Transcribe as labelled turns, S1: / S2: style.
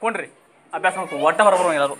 S1: ಕೊಂಡ್ರಿ. ಅಭ್ಯಾಸ ಮಾಡ್ಕೊ ಒಟ್ಟ ಹೊರಬರೋ ಎಲ್ಲರೂ.